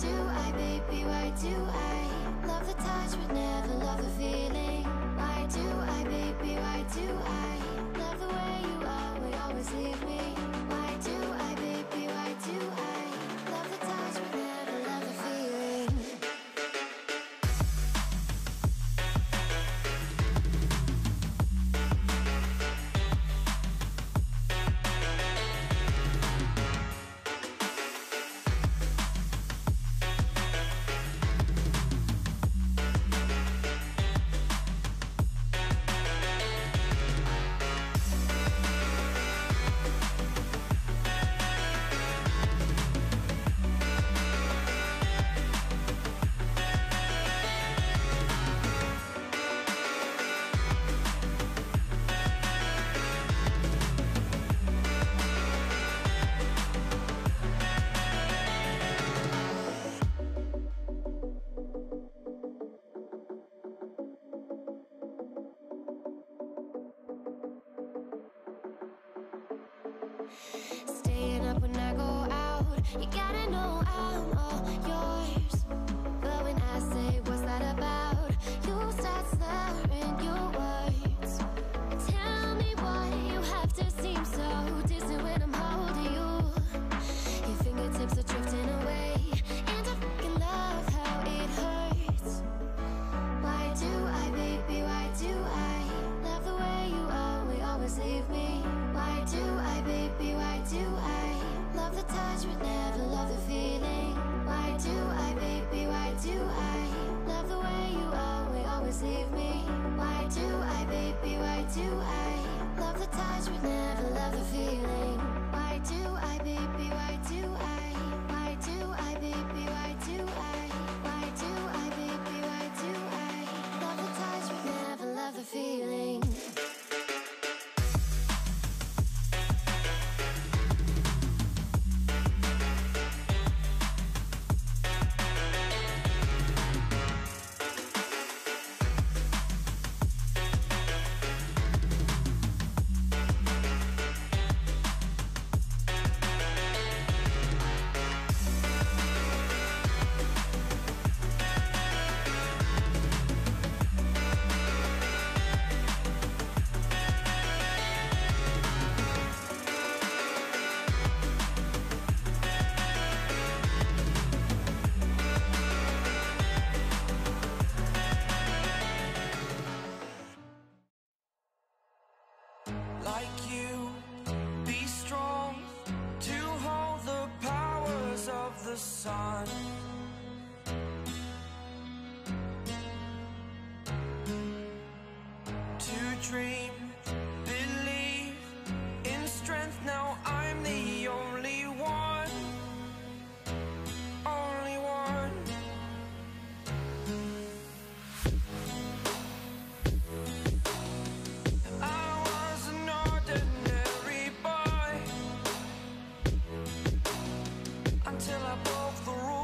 do I, baby, why do I? Love the touch but never love the feeling. Why do I, baby, why do I? Love the way you are always leave me. staying up when I go out. You gotta know I'm all yours. above the road.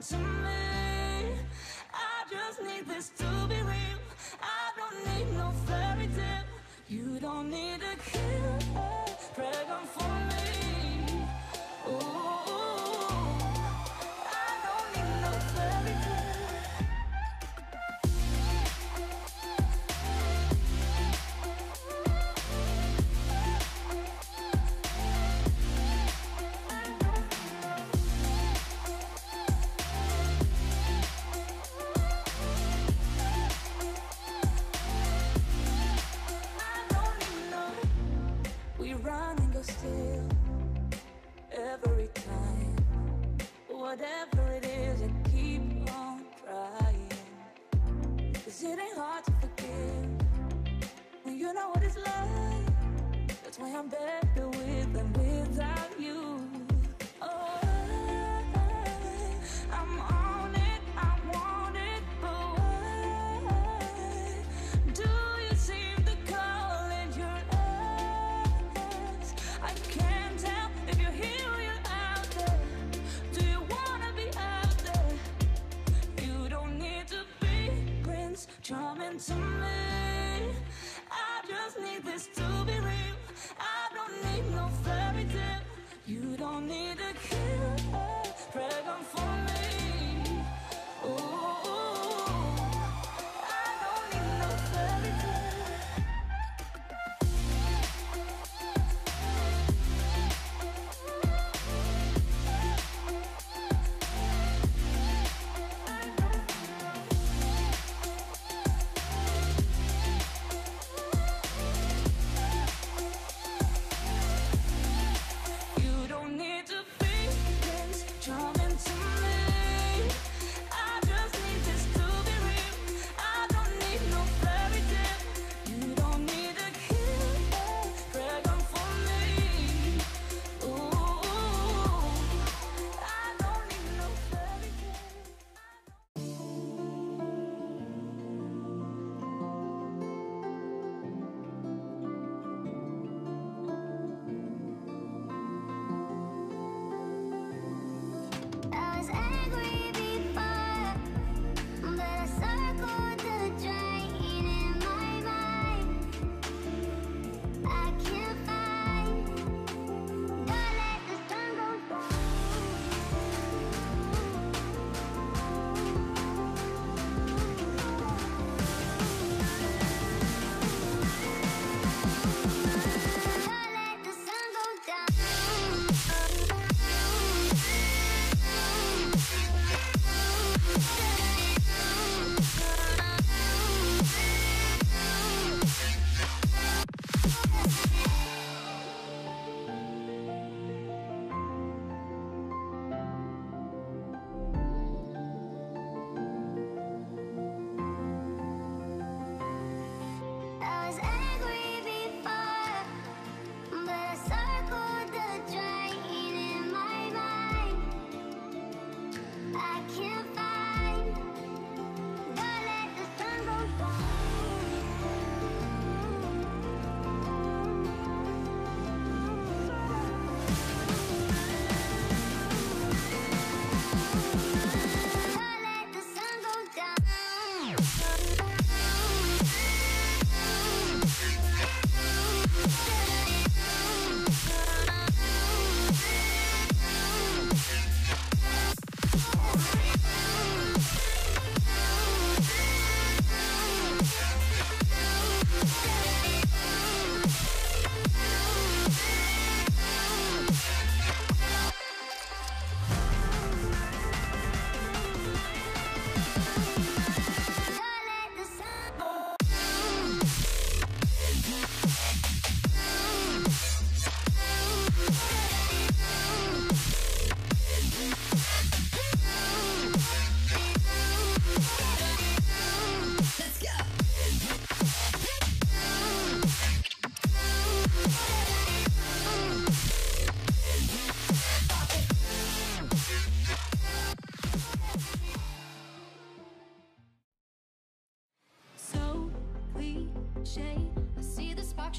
To me. I just need this to be real. I don't need no fairy tale. You don't need a killer, You don't need a killer, dragon for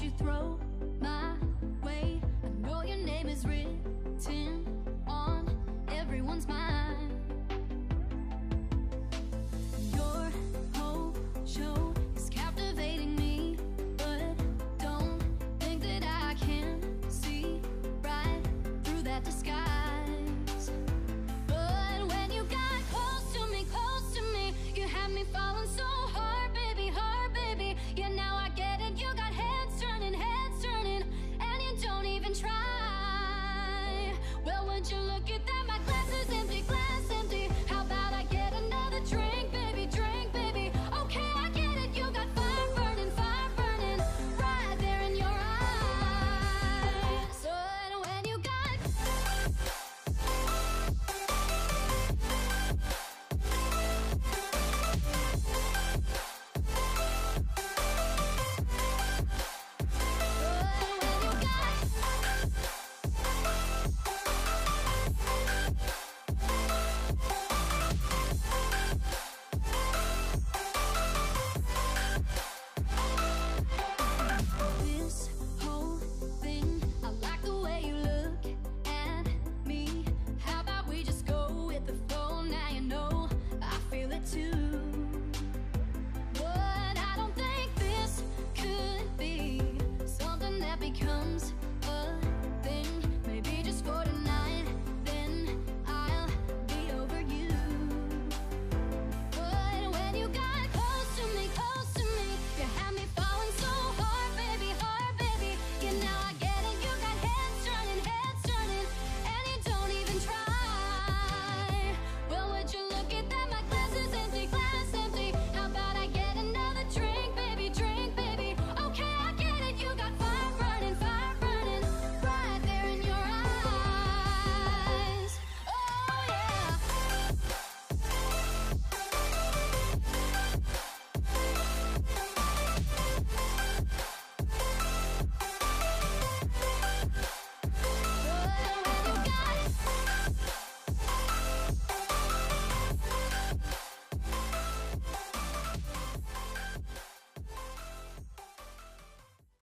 you throw?